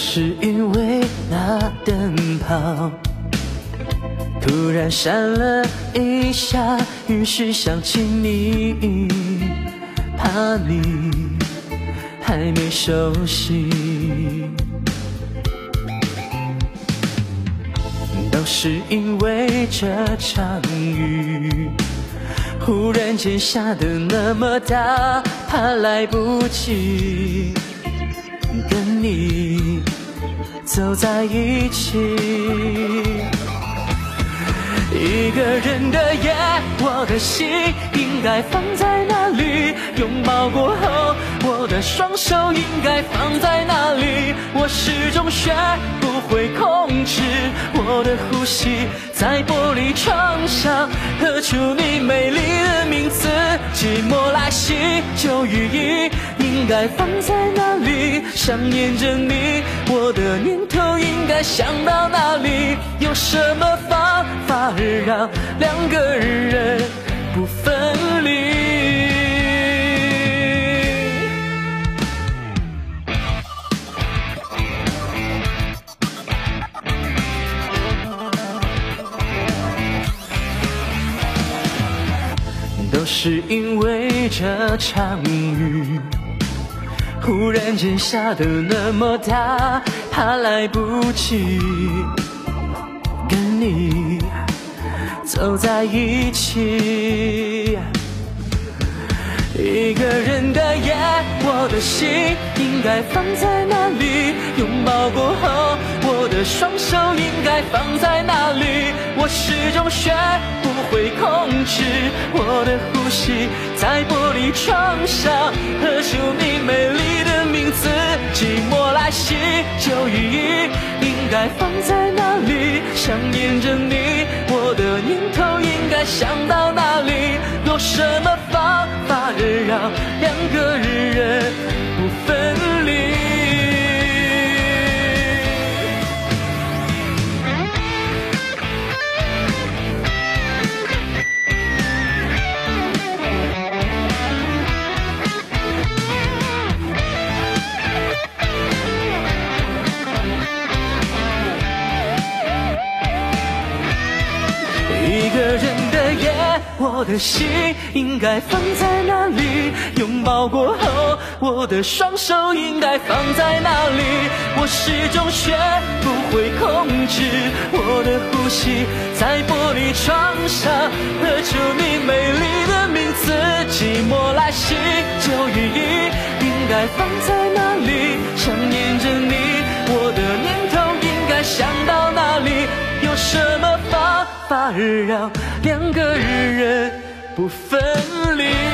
是因为那灯泡，突然闪了一下，于是想起你，怕你还没熟悉，都是因为这场雨。忽然间下的那么大，怕来不及等你走在一起。一个人的夜，我的心应该放在哪里？拥抱过后，我的双手应该放在哪里？我始终学不会控制我的呼吸，在玻璃窗上刻出你美丽的名字。寂寞来来袭，就雨衣应该放在哪里？想念着你，我的念头应该想到哪里？有什么方法让两个是因为这场雨，忽然间下的那么大，怕来不及跟你走在一起。一个人的夜，我的心应该放在哪里？拥抱过后，我的双手应该放在？始终学不会控制我的呼吸，在玻璃窗上刻出你美丽的名字。寂寞来袭，旧雨衣应该放在哪里？想念着你，我的念头应该想到哪里？有什么方法能让两个人我的心应该放在哪里？拥抱过后，我的双手应该放在哪里？我始终学不会控制我的呼吸，在玻璃窗上刻出你美丽的名字。寂寞来袭，旧雨衣应该放在哪里？想念着你，我的念头应该想到？反而让两个人不分离。